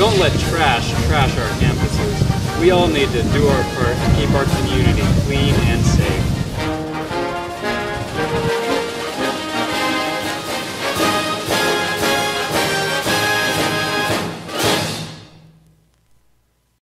Don't let trash trash our campuses. We all need to do our part to keep our community clean and safe.